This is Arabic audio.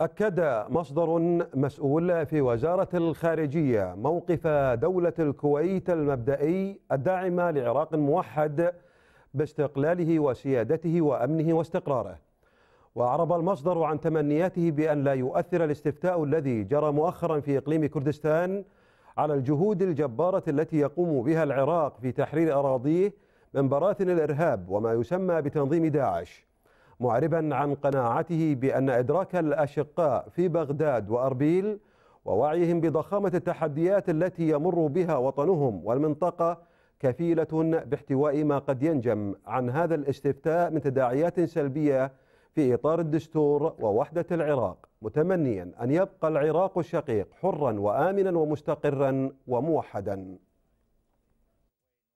أكد مصدر مسؤول في وزارة الخارجية موقف دولة الكويت المبدئي الداعم لعراق موحد باستقلاله وسيادته وأمنه واستقراره. وأعرب المصدر عن تمنياته بأن لا يؤثر الاستفتاء الذي جرى مؤخرا في إقليم كردستان على الجهود الجبارة التي يقوم بها العراق في تحرير أراضيه من براثن الإرهاب وما يسمى بتنظيم داعش. معربا عن قناعته بأن إدراك الأشقاء في بغداد وأربيل ووعيهم بضخامة التحديات التي يمر بها وطنهم والمنطقة كفيلة باحتواء ما قد ينجم عن هذا الاستفتاء من تداعيات سلبية في إطار الدستور ووحدة العراق متمنيا أن يبقى العراق الشقيق حرا وآمنا ومستقرا وموحدا.